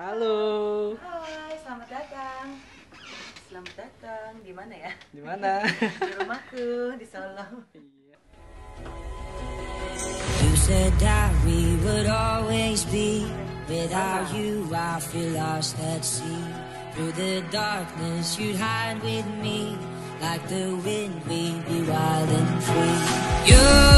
Halo. Hai, selamat datang. Selamat datang. Di mana ya? Di mana? Di rumahku di Solo. Iya. You said that we would always be. Without you, I feel lost at sea. Through the darkness, you'd hide with me. Like the wind, we'd be wild and free. You